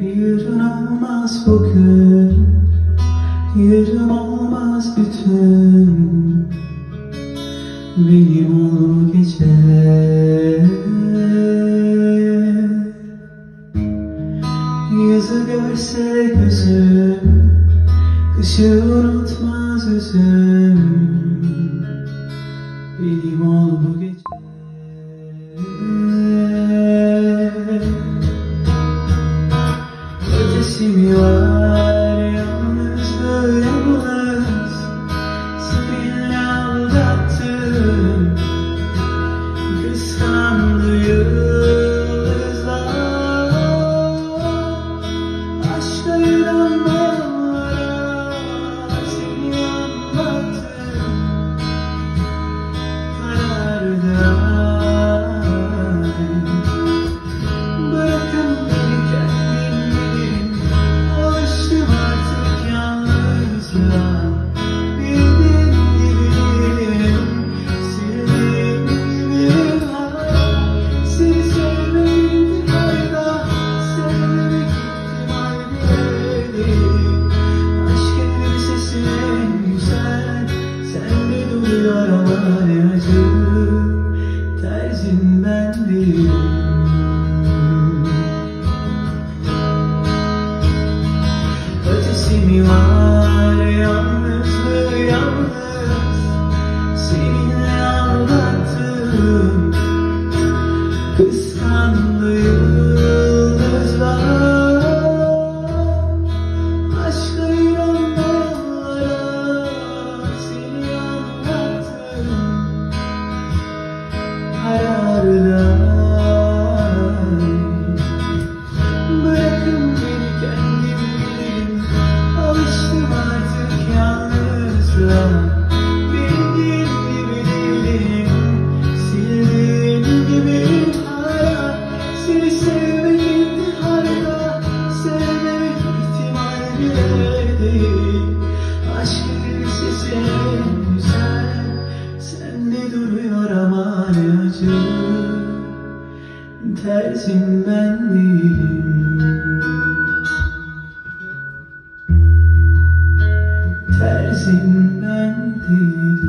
Yarın olmaz bugün. Yarın olmaz bütün. Benim ol bu gece. Yazı görse gözüm Kışı unutmaz üzüm. Benim ol recibió. you. Bildiğim gibi değilim Sildiğim gibi hala Seni sevmek intiharda Sevmemek ihtimal bile Aşk sesi güzel. Sende duruyor ama ne acı. Terzim ben değilim xin anh thì